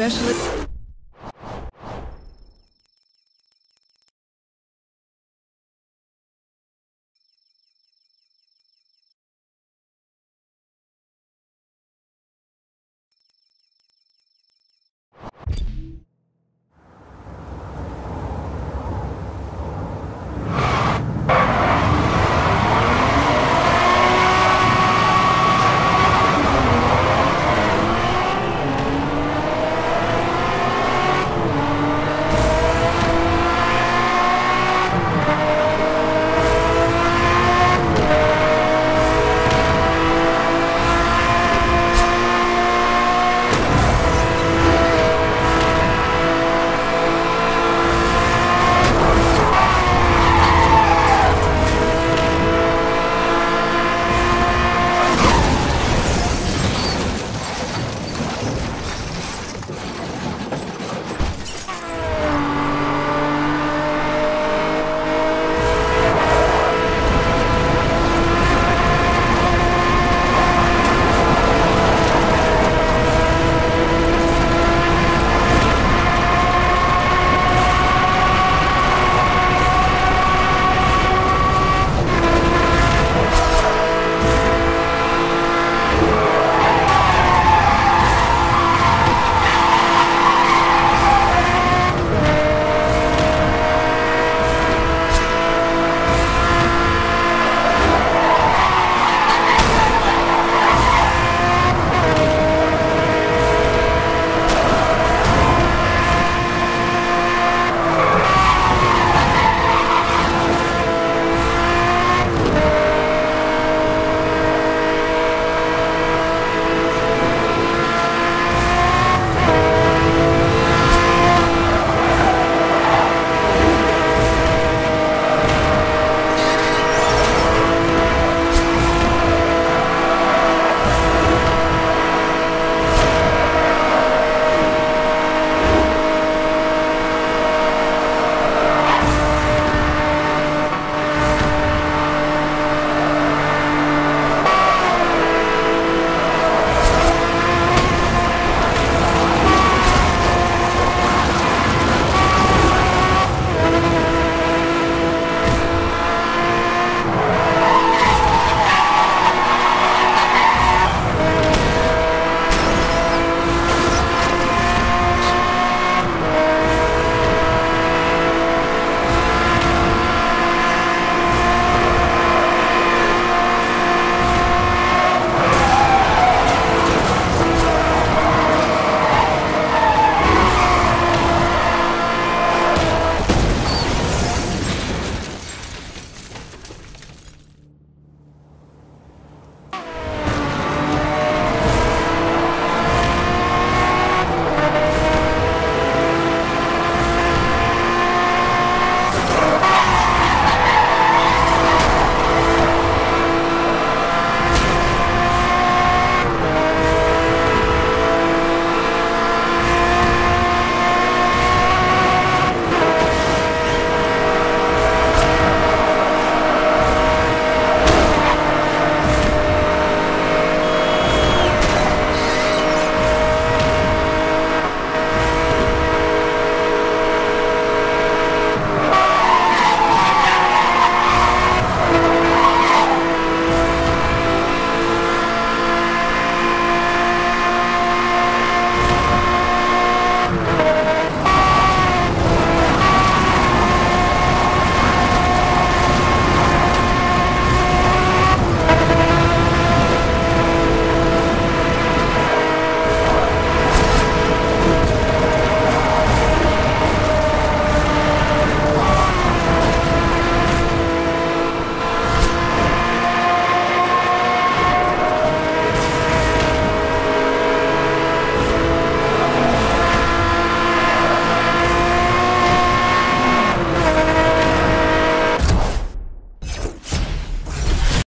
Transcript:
specialist.